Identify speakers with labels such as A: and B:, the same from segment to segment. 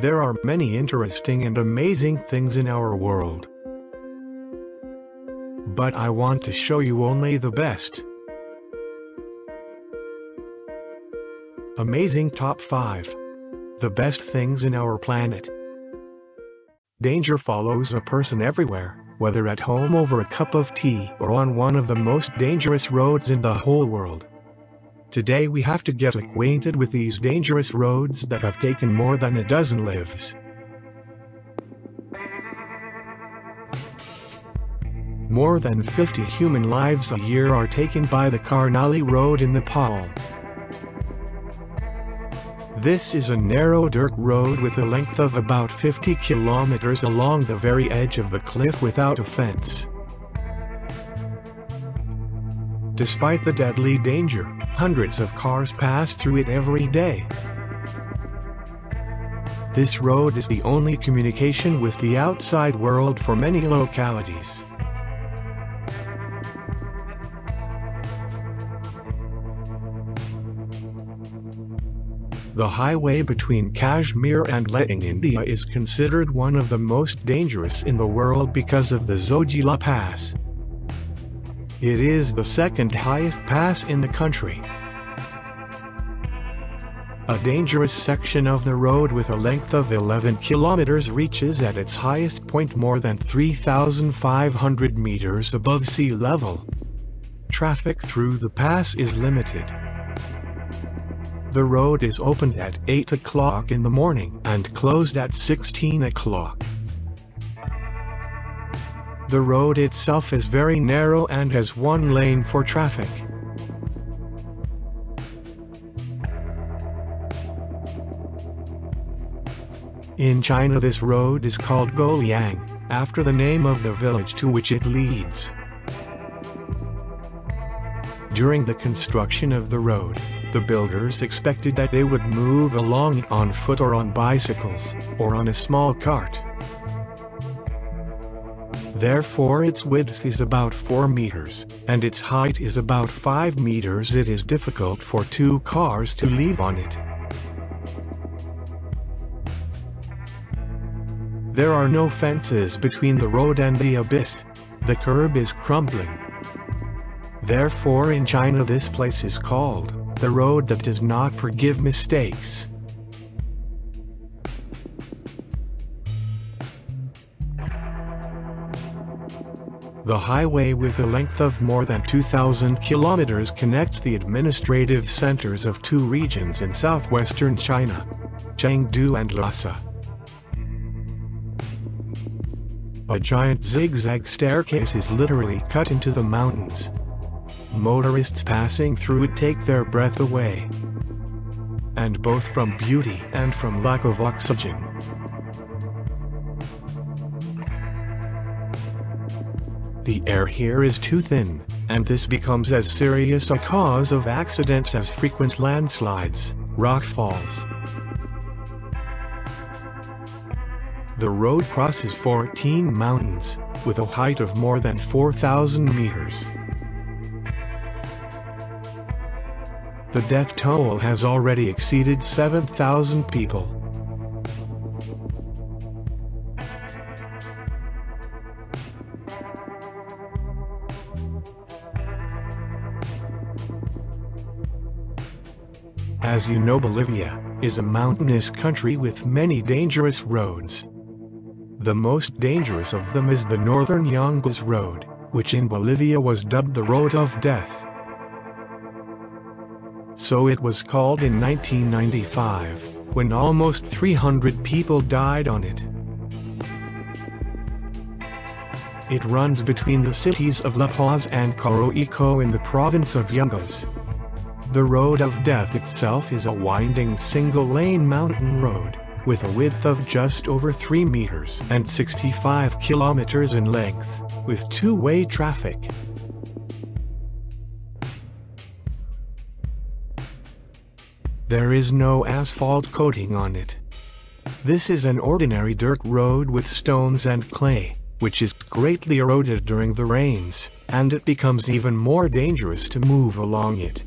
A: There are many interesting and amazing things in our world. But I want to show you only the best. Amazing Top 5 The best things in our planet. Danger follows a person everywhere, whether at home over a cup of tea or on one of the most dangerous roads in the whole world. Today we have to get acquainted with these dangerous roads that have taken more than a dozen lives. More than 50 human lives a year are taken by the Karnali Road in Nepal. This is a narrow dirt road with a length of about 50 kilometers along the very edge of the cliff without a fence. Despite the deadly danger, hundreds of cars pass through it every day. This road is the only communication with the outside world for many localities. The highway between Kashmir and Leh in India is considered one of the most dangerous in the world because of the Zojila Pass. It is the second highest pass in the country. A dangerous section of the road with a length of 11 kilometers reaches at its highest point more than 3,500 meters above sea level. Traffic through the pass is limited. The road is opened at 8 o'clock in the morning and closed at 16 o'clock. The road itself is very narrow and has one lane for traffic. In China this road is called Guoliang, after the name of the village to which it leads. During the construction of the road, the builders expected that they would move along on foot or on bicycles, or on a small cart. Therefore its width is about 4 meters, and its height is about 5 meters it is difficult for two cars to leave on it. There are no fences between the road and the abyss. The curb is crumbling. Therefore in China this place is called, the road that does not forgive mistakes. The highway with a length of more than 2,000 kilometers connects the administrative centers of two regions in southwestern China, Chengdu and Lhasa. A giant zigzag staircase is literally cut into the mountains. Motorists passing through it take their breath away. And both from beauty and from lack of oxygen. The air here is too thin, and this becomes as serious a cause of accidents as frequent landslides, rock falls. The road crosses 14 mountains, with a height of more than 4,000 meters. The death toll has already exceeded 7,000 people. As you know Bolivia is a mountainous country with many dangerous roads. The most dangerous of them is the Northern Yungas Road, which in Bolivia was dubbed the Road of Death. So it was called in 1995, when almost 300 people died on it. It runs between the cities of La Paz and Coroico in the province of Yungas. The Road of Death itself is a winding single-lane mountain road, with a width of just over 3 meters and 65 kilometers in length, with two-way traffic. There is no asphalt coating on it. This is an ordinary dirt road with stones and clay, which is greatly eroded during the rains, and it becomes even more dangerous to move along it.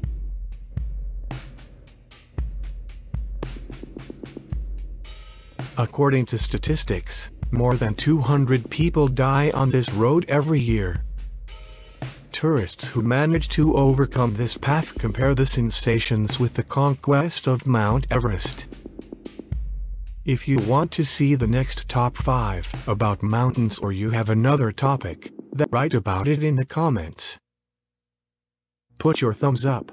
A: According to statistics, more than 200 people die on this road every year. Tourists who manage to overcome this path compare the sensations with the conquest of Mount Everest. If you want to see the next top 5 about mountains or you have another topic, then write about it in the comments. Put your thumbs up.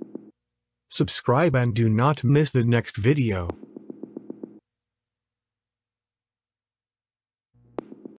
A: Subscribe and do not miss the next video.